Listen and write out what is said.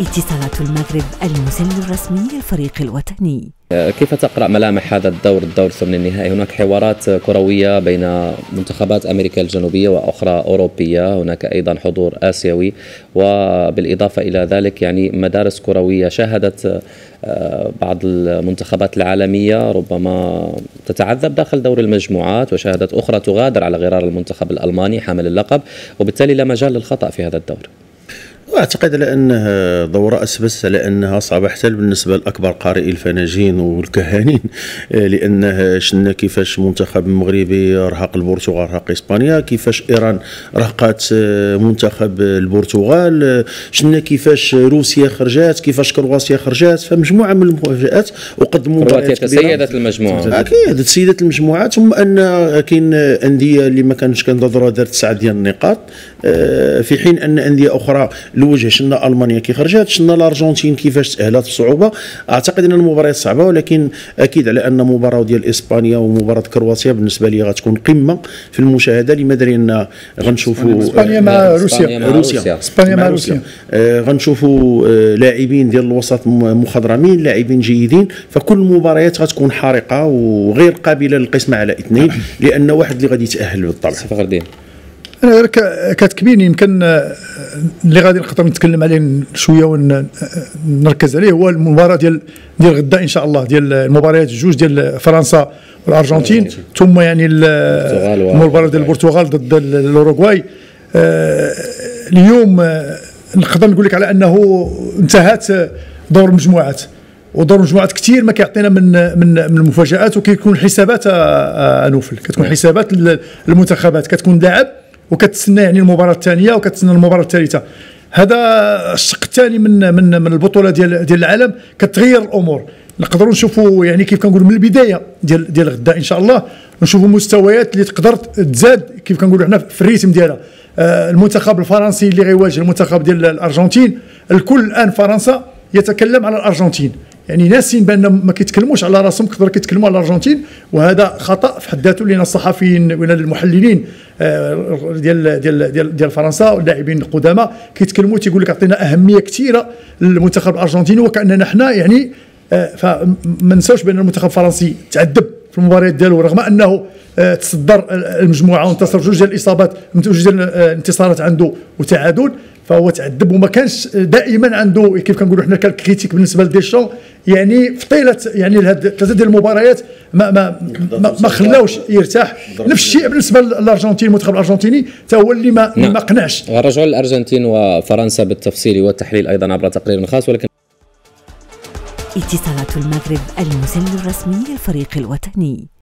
اتصالات المغرب المسل الرسمي للفريق الوطني. كيف تقرأ ملامح هذا الدور الدور ثمن النهائي؟ هناك حوارات كروية بين منتخبات أمريكا الجنوبية وأخرى أوروبية هناك أيضا حضور آسيوي وبالإضافة إلى ذلك يعني مدارس كروية شاهدت آه، بعض المنتخبات العالمية ربما تتعذب داخل دور المجموعات وشاهدت أخرى تغادر على غرار المنتخب الألماني حامل اللقب وبالتالي لا مجال للخطأ في هذا الدور. أعتقد على انها دورة اسبس على انها صعبه حتى بالنسبة لأكبر قارئي الفناجين والكهانين. لأنه شنا كيفاش منتخب مغربي رهق البرتغال رهق إسبانيا كيفاش إيران رهقات آه، منتخب البرتغال شنا كيفاش روسيا خرجات كيفاش كرواتيا خرجات. فمجموعة من المفاجآت وقدموا كرواتيا تسيدت المجموعة. أكيد تسيدت المجموعات ثم أن كاين أندية اللي ما كانش كنظروا دارت تسعة ديال النقاط. في حين أن أندية أخرى الوجه شنا ألمانيا كي خرجت شنا الأرجنتين كيفاش تأهلت بصعوبة؟ أعتقد أن المباراة صعبة ولكن أكيد على أن مباراة ديال إسبانيا ومباراة كرواتيا بالنسبة لي غتكون قمة في المشاهدة. لماذا لأن غنشوفوا إسبانيا مع روسيا. روسيا. إسبانيا مع روسيا. آه غنشوفوا آه لاعبين ديال الوسط مخضرمين لاعبين جيدين. فكل المباريات غتكون حارقة وغير قابلة للقسمه على اثنين لأن واحد اللي غادي يتأهل بالطبع. أنا كتكبيني يمكن آه، اللي غادي نقدر نتكلم عليه شوية ونركز عليه هو المباراة ديال ديال غدا إن شاء الله ديال المباريات الجوج ديال فرنسا والأرجنتين. ثم يعني المباراة ديال البرتغال ضد الأوروغواي. آه، اليوم آه، نقدر نقول لك على أنه انتهت دور المجموعات ودور المجموعات كثير ما كيعطينا من من من المفاجآت وكيكون حسابات انوفل كتكون. حسابات المنتخبات. كتكون لاعب وكتسنى يعني المباراة الثانية وكتسنى المباراة الثالثة. هذا الشق الثاني من من من البطولة ديال ديال العالم كتغير الأمور. نقدروا نشوفوا يعني كيف كنقولوا من البداية ديال ديال غدا إن شاء الله نشوفوا مستويات اللي تقدر تزاد كيف كنقولوا حنا في الريتم ديالها. آه المنتخب الفرنسي اللي غيواجه المنتخب ديال الأرجنتين الكل الآن فرنسا يتكلم على الأرجنتين. يعني ناسين بأن ما كيتكلموش على راسهم كثر كيتكلموا على الأرجنتين وهذا خطأ في حد ذاته لأن الصحفيين ولا المحللين آه، ديال ديال ديال ديال فرنسا واللاعبين القدامى كيتكلموا تيقول لك عطينا أهمية كثيره للمنتخب الأرجنتيني وكأننا حنا يعني آه، فما نساوش بأن المنتخب الفرنسي تعذب في المباريات ديالو رغم أنه آه، تصدر المجموعة وانتصر جوج ديال الإصابات جوج ديال الانتصارات عنده وتعادل. فهو تعذب وما كانش دائما عنده كيف كنقولوا حنا كال critique بالنسبة لديشون يعني في طيلة يعني ثلاثة ديال المباريات ما ما ما, ما خلاوش يرتاح. نفس الشيء بالنسبة للأرجنتين المنتخب الأرجنتيني حتى هو اللي ما نعم. ما قنعش. رجعوا للارجنتين وفرنسا بالتفصيل والتحليل أيضا عبر تقرير خاص ولكن اتصالات المغرب المسل الرسمي للفريق الوطني.